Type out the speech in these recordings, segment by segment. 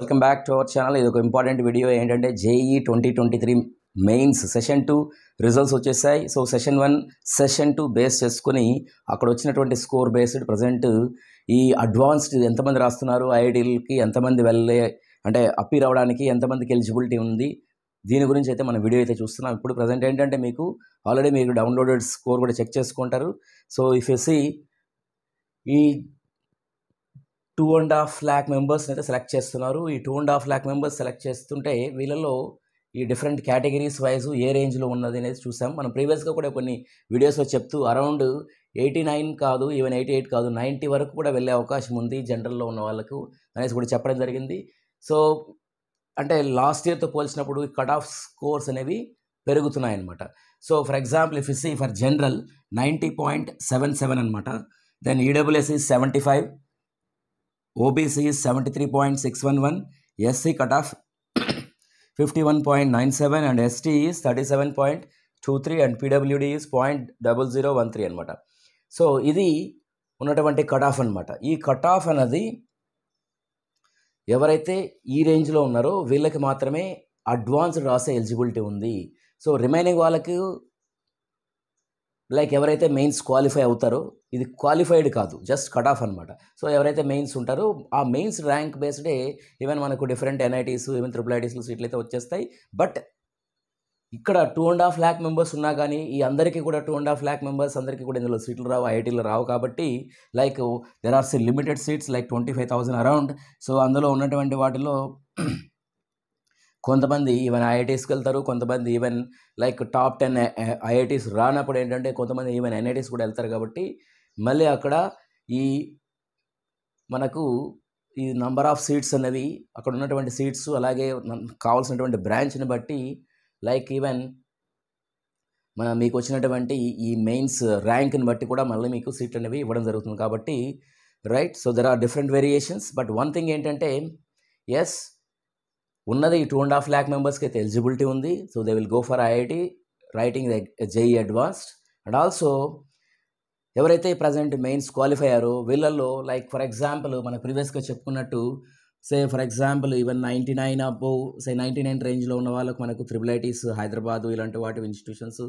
Welcome back to our channel ఇది ఒక important video ఏంటంటే JEE twenty twenty three mains session two results వచ్చేసాయి. So session one session two base చేసుకుని అక్కడ వచ్చినటువంటి స్కోర్ బేస్డ్ ప్రజెంట్ ఈ అడ్వాన్స్డ్ ఎంతమంది రాస్తున్నారు? ఐఐటీలకి ఎంతమంది వెళ్ళే అంటే అప్పీర్ అవ్వడానికి ఎంతమందికి ఎలిజిబిలిటీ ఉంది? దీని గురించి అయితే మనం వీడియో అయితే చూస్తున్నాం. ఇప్పుడు ప్రజెంట్ ఏంటంటే మీకు ఆల్రెడీ మీరు డౌన్లోడెడ్ స్కోర్ కూడా చెక్ చేసుకుంటారు. సో ఇఫ్ యూ సి ఈ two and half lakh members అయితే సెలెక్ట్ చేస్తున్నారు. ఈ two and half lakh members select చేస్తుంటే వీళ్ళలో ఈ డిఫరెంట్ కేటగిరీస్ వైజ్ ఏ రేంజ్లో ఉన్నది అనేది చూసాం. మనం ప్రీవియస్గా కూడా కొన్ని వీడియోస్లో చెప్తూ అరౌండ్ ఎయిటీ నైన్ కాదు ఈవెన్ ఎయిటీ ఎయిట్ కాదు నైంటీ వరకు కూడా వెళ్ళే అవకాశం ఉంది జనరల్లో ఉన్న వాళ్ళకు అనేసి కూడా చెప్పడం జరిగింది. సో అంటే లాస్ట్ ఇయర్తో పోల్చినప్పుడు కట్ ఆఫ్ స్కోర్స్ అనేవి పెరుగుతున్నాయి అన్నమాట. So for example if see for general ninety point seven seven అనమాట then EWS seventy five OBC seventy three point six one one SC cut off fifty one point nine seven and ST is thirty seven point two three and PWD is point double zero one three అనమాట so ఇది ఉన్నటువంటి cut off అనమాట ఈ cut off అన్నది ఎవరైతే ఈ రేంజ్లో ఉన్నారో వీళ్ళకి మాత్రమే అడ్వాన్స్డ్ రాసే ఎలిజిబిలిటీ ఉంది. సో రిమైనింగ్ వాళ్ళకు లైక్ ఎవరైతే మెయిన్స్ క్వాలిఫై అవుతారో ఇది క్వాలిఫైడ్ కాదు జస్ట్ కట్ ఆఫ్ అనమాట సో ఎవరైతే మెయిన్స్ ఉంటారో ఆ మెయిన్స్ ర్యాంక్ బేస్డే ఈవెన్ మనకు డిఫరెంట్ ఎన్ఐటీస్ ఈవెన్ త్రిపుల్ ఐటీస్లు సీట్లు అయితే వచ్చేస్తాయి. బట్ ఇక్కడ two and half lakh members ఉన్నా కానీ ఈ అందరికీ కూడా two and half lakh members అందరికీ కూడా ఇందులో సీట్లు రావు ఐఐటీలు రావు కాబట్టి like there are see limited seats like twenty five thousand around so అందులో ఉన్నటువంటి వాటిలో కొంతమంది ఈవెన్ ఐఐటీస్కి వెళ్తారు కొంతమంది even like top ten IITs రానప్పుడు ఏంటంటే కొంతమంది ఈవెన్ ఎన్ఐటీస్ కూడా వెళ్తారు కాబట్టి మళ్ళీ అక్కడ ఈ మనకు ఈ నంబర్ ఆఫ్ సీట్స్ అనేవి అక్కడ ఉన్నటువంటి సీట్స్ అలాగే కావాల్సినటువంటి బ్రాంచ్ని బట్టి లైక్ ఈవెన్ మన మీకు వచ్చినటువంటి ఈ మెయిన్స్ ర్యాంక్ని బట్టి కూడా మళ్ళీ మీకు సీట్లు అనేవి ఇవ్వడం జరుగుతుంది కాబట్టి right so there are different variations but one thing ఏంటంటే ఎస్ ఉన్నది టూ అండ్ హాఫ్ ల్యాక్ మెంబర్స్కి అయితే ఎలిజిబిలిటీ ఉంది. So they will go for IIT writing JEE advanced and also ఎవరైతే ప్రజెంట్ మెయిన్స్ క్వాలిఫై అయ్యారో వీళ్ళల్లో లైక్ ఫర్ ఎగ్జాంపుల్ మన ప్రీవియస్గా చెప్పుకున్నట్టు say for example even ninety nine అబ్బో సే నైంటీ నైన్ రేంజ్లో ఉన్న వాళ్ళకు మనకు త్రిబుల్ ఐటీస్ హైదరాబాద్ ఇలాంటి వాటి ఇన్స్టిట్యూషన్స్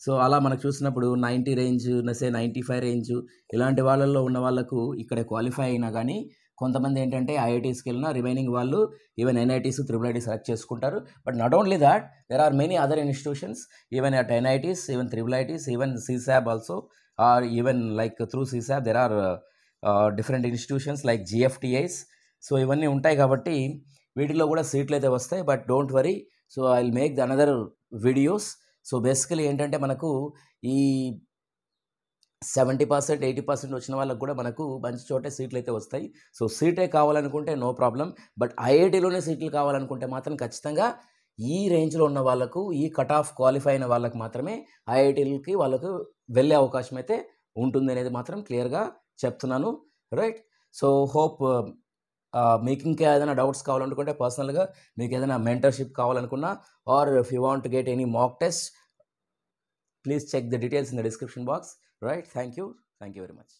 సో అలా మనకు చూసినప్పుడు ninety range say ninety five range ఇలాంటి వాళ్ళల్లో ఉన్న వాళ్ళకు ఇక్కడ క్వాలిఫై అయినా కానీ కొంతమంది ఏంటంటే ఐఐటీస్కి వెళ్ళిన రిమైనింగ్ వాళ్ళు even NITs triple IT select చేసుకుంటారు. But not only that there are many other institutions even at NITs even triple ITs even CSAB also are even like through CSAB there are different institutions like GFTIs so ఇవన్నీ ఉంటాయి కాబట్టి వీటిలో కూడా సీట్లు అయితే వస్తాయి. But don't worry so I will make the another videos so basically ఏంటంటే మనకు ఈ సెవెంటీ పర్సెంట్ ఎయిటీ పర్సెంట్ వచ్చిన వాళ్ళకు కూడా మనకు మంచి చోటే సీట్లు అయితే వస్తాయి. సో సీటే కావాలనుకుంటే నో ప్రాబ్లం. బట్ ఐఐటీలోనే సీట్లు కావాలనుకుంటే మాత్రం ఖచ్చితంగా ఈ రేంజ్లో ఉన్న వాళ్ళకు ఈ కట్ ఆఫ్ క్వాలిఫై అయిన వాళ్ళకు మాత్రమే ఐఐటీలకి వాళ్ళకు వెళ్ళే అవకాశం అయితే ఉంటుంది అనేది మాత్రం క్లియర్గా చెప్తున్నాను. రైట్? సో హోప్ మీకు ఇంకా ఏదైనా డౌట్స్ కావాలనుకుంటే పర్సనల్గా మీకు ఏదైనా మెంటర్షిప్ కావాలనుకున్నా or if you want get any mock test please check the details in the description box. Right thank you thank you very much